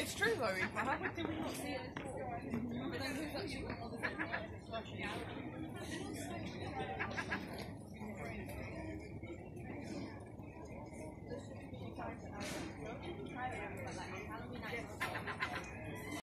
It's true though, Eva. How did we not see it before? But